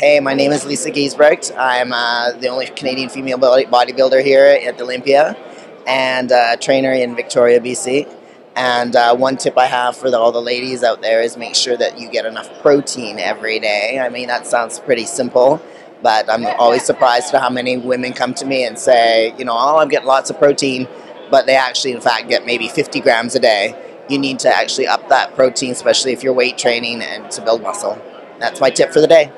Hey, my name is Lisa Giesbrecht. I'm uh, the only Canadian female bodybuilder here at Olympia and a trainer in Victoria, BC. And uh, one tip I have for the, all the ladies out there is make sure that you get enough protein every day. I mean, that sounds pretty simple, but I'm always surprised at how many women come to me and say, you know, oh, I'm getting lots of protein, but they actually, in fact, get maybe 50 grams a day. You need to actually up that protein, especially if you're weight training and to build muscle. That's my tip for the day.